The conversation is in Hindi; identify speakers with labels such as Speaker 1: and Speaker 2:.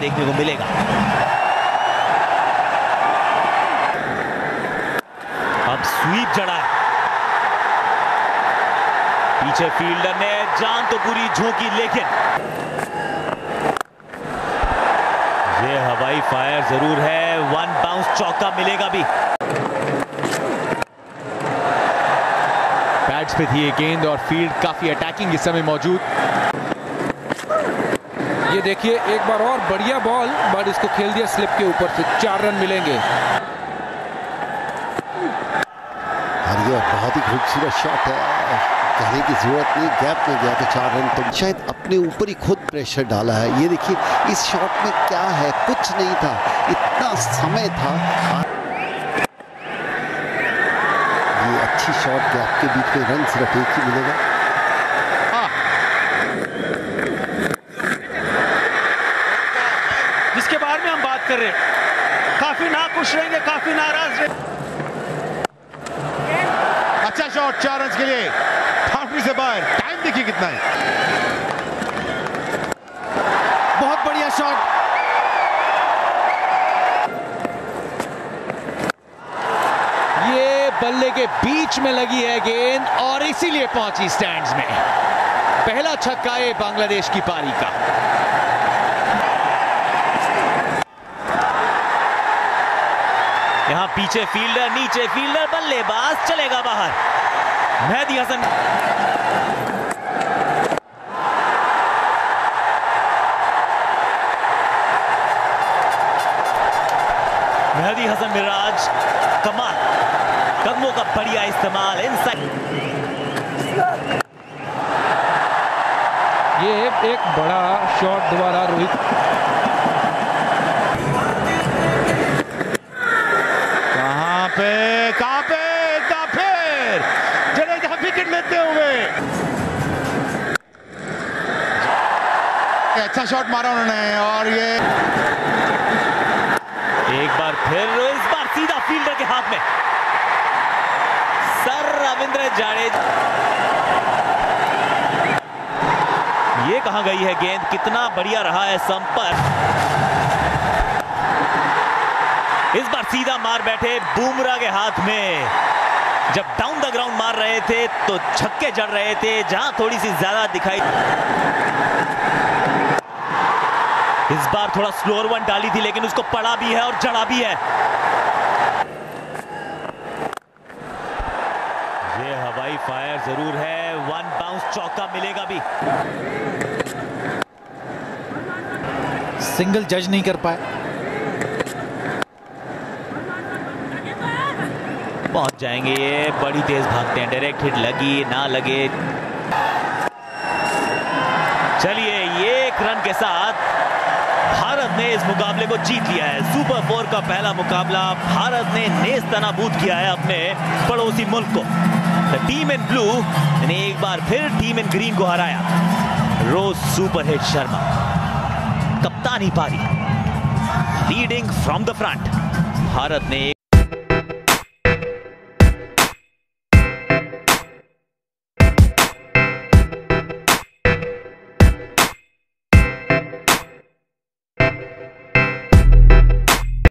Speaker 1: देखने को मिलेगा। अब स्वीप चढ़ा है। पीछे फील्डर ने जान तो पूरी झोंकी, लेकिन ये हवाई फायर ज़रूर है। वन बाउंस चौका मिलेगा भी।
Speaker 2: पैड्स पे थी गेंद और फ़ील्ड काफ़ी अटैकिंग इस समय मौजूद।
Speaker 3: ये देखिए, एक बार और बढ़िया बॉल बट इसको खेल दिया स्लिप के ऊपर से। चार रन मिलेंगे।
Speaker 4: और ये बहुत ही खूबसूरत शॉट है। कहने की ज़रूरत नहीं गैप में गया तो चार रन तो शायद अपने ऊपर ही खुद प्रेशर डाला है। ये देखिए, इस शॉट में क्या है? कुछ नहीं था, इतना समय था। ये अच्छी शॉट गैप के बीच में रन सिर्फ़ एक ही मिलेगा।
Speaker 1: जिसके बारे में हम बात कर रहे हैं। काफ़ी नाखुश रहेंगे काफ़ी नाराज़ रहेंगे।
Speaker 5: अच्छा शॉट चार रन के लिए। बाउंड्री से बाहर। टाइम देखिए कितना है। बहुत बढ़िया शॉट
Speaker 2: ये बल्ले के बीच में लगी है गेंद और इसीलिए पहुँची स्टैंड्स में। पहला छक्का है बांग्लादेश की पारी का।
Speaker 1: पीछे फील्डर, नीचे फील्डर, बल्लेबाज चलेगा बाहर। मेहदी हसन। मेहदी हसन मिराज, कमाल। कदमों का बढ़िया इस्तेमाल इनसाइड
Speaker 3: ये एक बड़ा शॉट दोबारा रोहित
Speaker 5: कहाँ फिर जडेजा विकेट लेते हुए। अच्छा शॉट मारा उन्होंने और ये
Speaker 1: एक बार फिर इस बार सीधा फील्डर के हाथ में। सर रविंद्र जाडेजा। ये कहाँ गई है गेंद? कितना बढ़िया रहा है संपर्क। इस बार सीधा मार बैठे बुमरा के हाथ में। जब डाउन द ग्राउंड मार रहे थे तो छक्के जड़ रहे थे, जहाँ थोड़ी सी ज़्यादा दिखाई इस बार थोड़ा स्लोअर वन डाली थी, लेकिन उसको पड़ा भी है और जड़ा भी है। ये हवाई फायर ज़रूर है। वन बाउंस चौका मिलेगा भी।
Speaker 2: सिंगल जज नहीं कर पाए।
Speaker 1: पहुँच जाएँगे ये। बड़ी तेज भागते हैं। डायरेक्ट हिट लगी, ना लगे। चलिए, ये एक रन के साथ भारत ने इस मुकाबले को जीत लिया है। सुपर फोर का पहला मुकाबला भारत ने नेस्त नाबूद किया है अपने पड़ोसी मुल्क को। द टीम इन ब्लू ने एक बार फिर टीम इन ग्रीन को हराया। रोज सुपर हिट शर्मा, कप्तानी पारी leading from the front Bharat ने